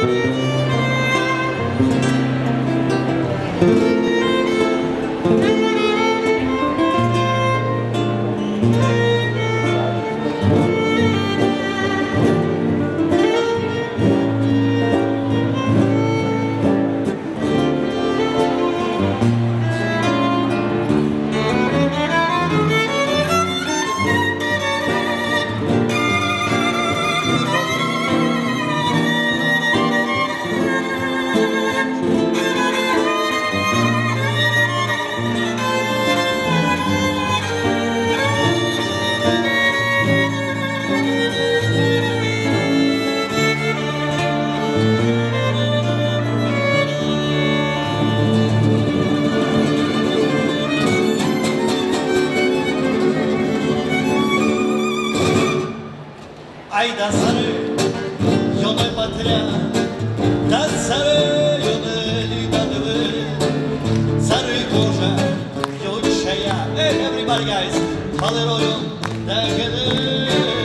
thank you aidazarı yolu batıra Dansarı yolu batıra Sarı koca yolu şeye Hey everybody guys, kalır oyun da gelir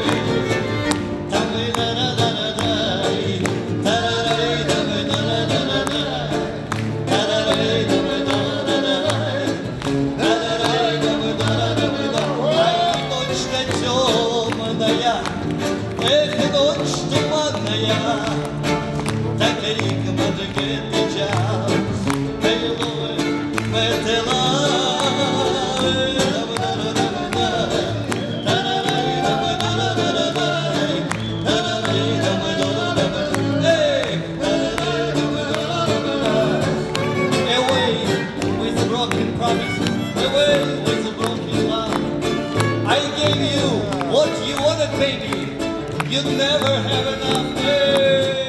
promise, away with a broken love. I gave you what you wanted, baby. You'd never have enough. Hey,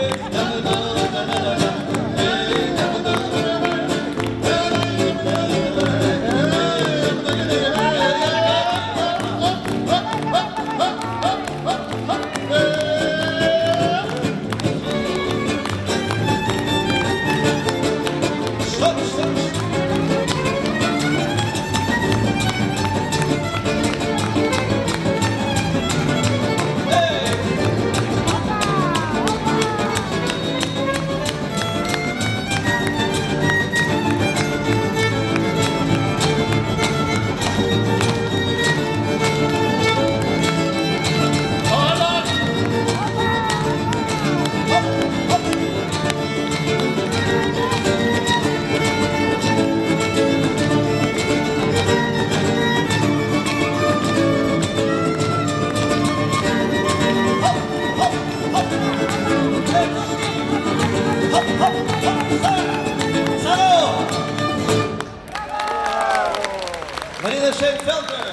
Marina Schenfelder!